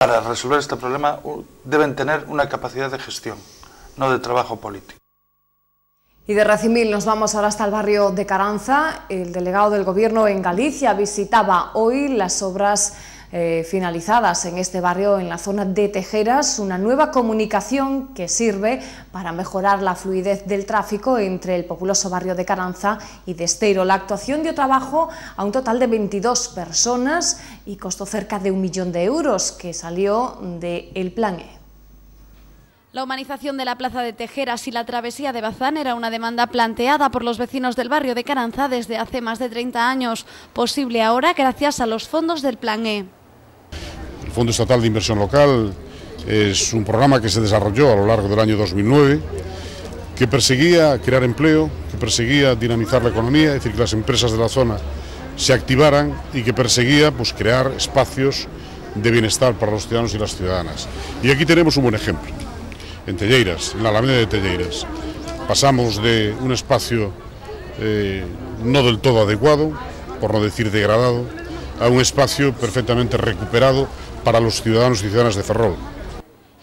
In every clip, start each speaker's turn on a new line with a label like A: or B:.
A: para resolver este problema deben tener una capacidad de gestión, no de trabajo político.
B: Y de Recimil nos vamos ahora hasta el barrio de Caranza. El delegado del Gobierno en Galicia visitaba hoy las obras eh, finalizadas en este barrio, en la zona de Tejeras, una nueva comunicación que sirve para mejorar la fluidez del tráfico entre el populoso barrio de Caranza y de Esteiro. La actuación dio trabajo a un total de 22 personas y costó cerca de un millón de euros que salió del Plan E.
C: La humanización de la plaza de Tejeras y la travesía de Bazán era una demanda planteada por los vecinos del barrio de Caranza desde hace más de 30 años, posible ahora gracias a los fondos del Plan E.
D: Fondo Estatal de Inversión Local es un programa que se desarrolló a lo largo del año 2009 que perseguía crear empleo, que perseguía dinamizar la economía, es decir, que las empresas de la zona se activaran y que perseguía pues, crear espacios de bienestar para los ciudadanos y las ciudadanas. Y aquí tenemos un buen ejemplo. En Telleiras, en la Alameda de Telleiras, pasamos de un espacio eh, no del todo adecuado, por no decir degradado, a un espacio perfectamente recuperado para los ciudadanos y ciudadanas de Ferrol.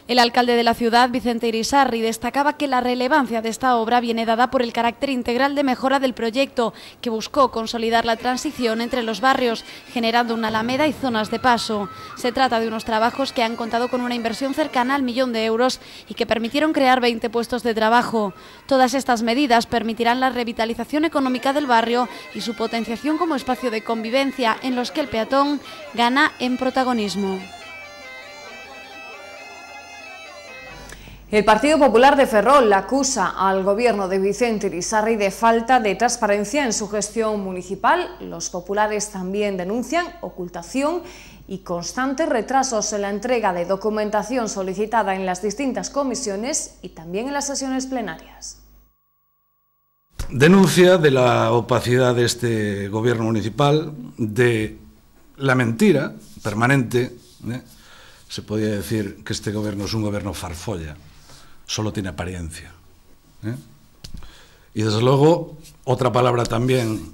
C: El alcalde de la ciudad, Vicente Irisarri, destacaba que la relevancia de esta obra viene dada por el carácter integral de mejora del proyecto, que buscó consolidar la transición entre los barrios, generando una alameda y zonas de paso. Se trata de unos trabajos que han contado con una inversión cercana al millón de euros y que permitieron crear 20 puestos de trabajo. Todas estas medidas permitirán la revitalización económica del barrio y su potenciación como espacio de convivencia en los que el peatón gana en protagonismo.
B: El Partido Popular de Ferrol acusa al gobierno de Vicente Irizarry de falta de transparencia en su gestión municipal. Los populares también denuncian ocultación y constantes retrasos en la entrega de documentación solicitada en las distintas comisiones y también en las sesiones plenarias.
E: Denuncia de la opacidad de este gobierno municipal, de la mentira permanente. ¿eh? Se podría decir que este gobierno es un gobierno farfolla solo tiene apariencia. ¿eh? Y desde luego, otra palabra también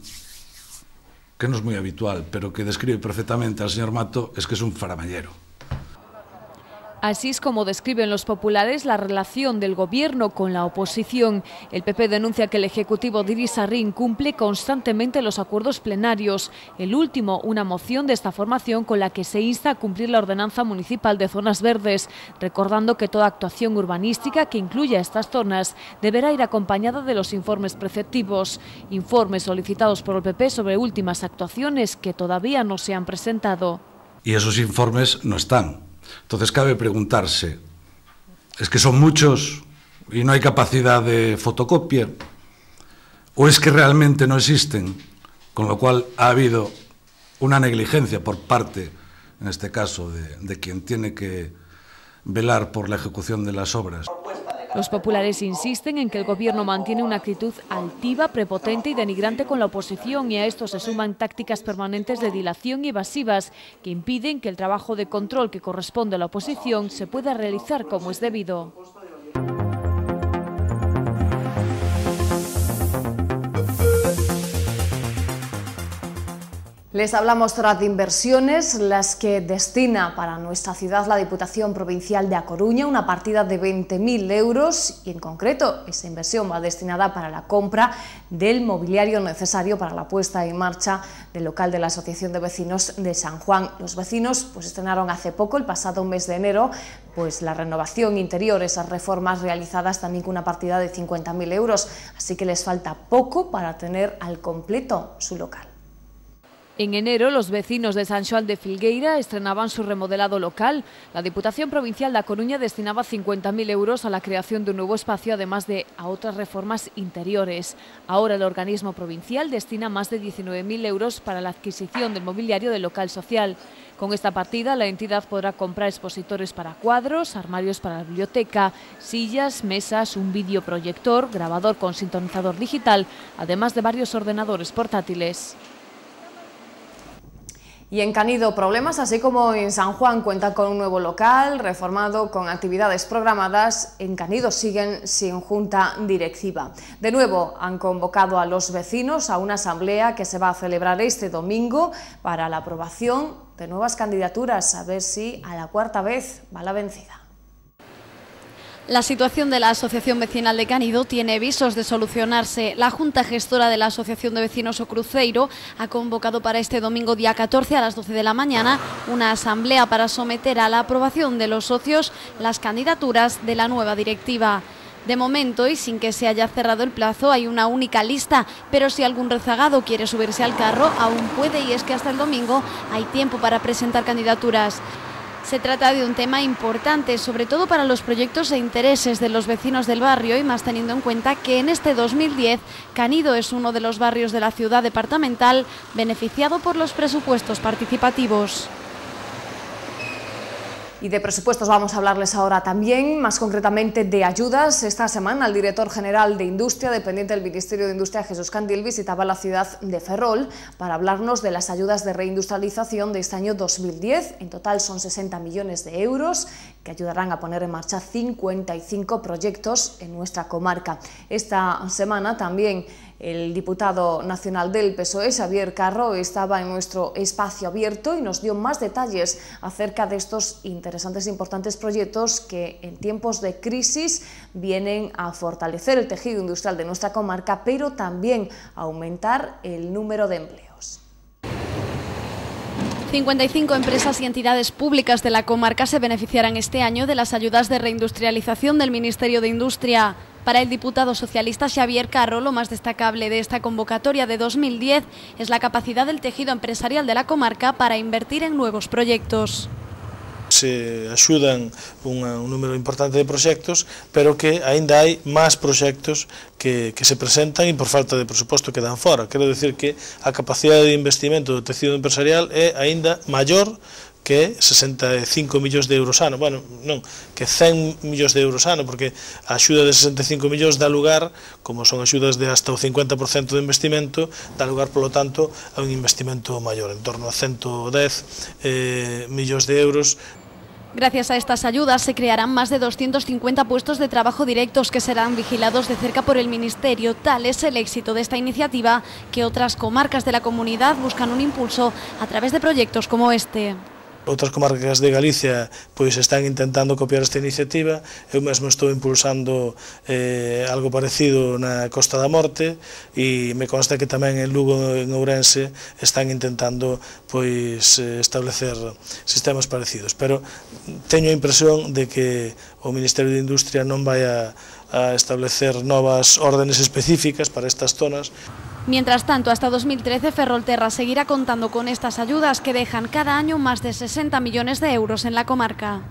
E: que no es muy habitual, pero que describe perfectamente al señor Mato, es que es un faramallero.
C: Así es como describen los populares la relación del gobierno con la oposición. El PP denuncia que el Ejecutivo de Irisarrín cumple constantemente los acuerdos plenarios. El último, una moción de esta formación con la que se insta a cumplir la ordenanza municipal de zonas verdes, recordando que toda actuación urbanística que incluya estas zonas deberá ir acompañada de los informes preceptivos. Informes solicitados por el PP sobre últimas actuaciones que todavía no se han presentado.
E: Y esos informes no están. Entonces cabe preguntarse, ¿es que son muchos y no hay capacidad de fotocopia? ¿O es que realmente no existen? Con lo cual ha habido una negligencia por parte, en este caso, de, de quien tiene que velar por la ejecución de las obras.
C: Los populares insisten en que el gobierno mantiene una actitud altiva, prepotente y denigrante con la oposición y a esto se suman tácticas permanentes de dilación y evasivas que impiden que el trabajo de control que corresponde a la oposición se pueda realizar como es debido.
B: Les hablamos ahora de inversiones, las que destina para nuestra ciudad la Diputación Provincial de A Coruña, una partida de 20.000 euros y en concreto esa inversión va destinada para la compra del mobiliario necesario para la puesta en marcha del local de la Asociación de Vecinos de San Juan. Los vecinos pues estrenaron hace poco, el pasado mes de enero, pues la renovación interior, esas reformas realizadas también con una partida de 50.000 euros, así que les falta poco para tener al completo su local.
C: En enero, los vecinos de San Joan de Filgueira estrenaban su remodelado local. La Diputación Provincial de A Coruña destinaba 50.000 euros a la creación de un nuevo espacio, además de a otras reformas interiores. Ahora el organismo provincial destina más de 19.000 euros para la adquisición del mobiliario del local social. Con esta partida, la entidad podrá comprar expositores para cuadros, armarios para la biblioteca, sillas, mesas, un videoproyector, grabador con sintonizador digital, además de varios ordenadores portátiles.
B: Y en Canido problemas, así como en San Juan cuenta con un nuevo local reformado con actividades programadas, en Canido siguen sin junta directiva. De nuevo han convocado a los vecinos a una asamblea que se va a celebrar este domingo para la aprobación de nuevas candidaturas, a ver si a la cuarta vez va la vencida.
F: La situación de la Asociación Vecinal de Canido tiene visos de solucionarse. La Junta Gestora de la Asociación de Vecinos O Cruceiro ha convocado para este domingo día 14 a las 12 de la mañana una asamblea para someter a la aprobación de los socios las candidaturas de la nueva directiva. De momento, y sin que se haya cerrado el plazo, hay una única lista, pero si algún rezagado quiere subirse al carro, aún puede y es que hasta el domingo hay tiempo para presentar candidaturas. Se trata de un tema importante, sobre todo para los proyectos e intereses de los vecinos del barrio y más teniendo en cuenta que en este 2010 Canido es uno de los barrios de la ciudad departamental beneficiado por los presupuestos participativos.
B: Y de presupuestos vamos a hablarles ahora también, más concretamente de ayudas. Esta semana el director general de Industria, dependiente del Ministerio de Industria, Jesús Candil, visitaba la ciudad de Ferrol para hablarnos de las ayudas de reindustrialización de este año 2010. En total son 60 millones de euros que ayudarán a poner en marcha 55 proyectos en nuestra comarca. Esta semana también el diputado nacional del PSOE, Xavier Carro, estaba en nuestro espacio abierto y nos dio más detalles acerca de estos interesantes e importantes proyectos que en tiempos de crisis vienen a fortalecer el tejido industrial de nuestra comarca, pero también a aumentar el número de empleos.
F: 55 empresas y entidades públicas de la comarca se beneficiarán este año de las ayudas de reindustrialización del Ministerio de Industria. Para el diputado socialista Xavier Carro, lo más destacable de esta convocatoria de 2010 es la capacidad del tejido empresarial de la comarca para invertir en nuevos proyectos.
G: se axudan unha, un número importante de proxectos, pero que aínda hai máis proxectos que, que se presentan e por falta de presuposto quedan fora. Quero decir que a capacidade de investimento do tecido empresarial é aínda maior que 65 millóns de euros ano, bueno, non, que 100 millóns de euros ano, porque a axuda de 65 millóns dá lugar, como son axudas de hasta o 50% de investimento, dá lugar, polo tanto, a un investimento maior, en torno a 110 eh, millóns de euros
F: Gracias a estas ayudas se crearán más de 250 puestos de trabajo directos que serán vigilados de cerca por el Ministerio. Tal es el éxito de esta iniciativa que otras comarcas de la comunidad buscan un impulso a través de proyectos como este.
G: outras comarcas de Galicia pois están intentando copiar esta iniciativa, eu mesmo estou impulsando eh, algo parecido na Costa da Morte e me consta que tamén en Lugo en Ourense están intentando pois eh, establecer sistemas parecidos, pero teño a impresión de que o Ministerio de Industria non vai a a establecer novas órdenes específicas para estas zonas,
F: Mientras tanto, hasta 2013 Ferrolterra seguirá contando con estas ayudas que dejan cada año más de 60 millones de euros en la comarca.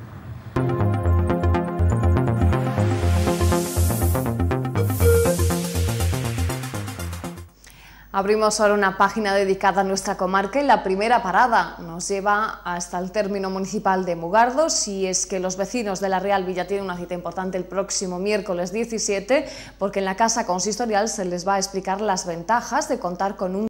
B: Abrimos ahora una página dedicada a nuestra comarca y la primera parada nos lleva hasta el término municipal de Mugardos y es que los vecinos de la Real Villa tienen una cita importante el próximo miércoles 17 porque en la Casa Consistorial se les va a explicar las ventajas de contar con un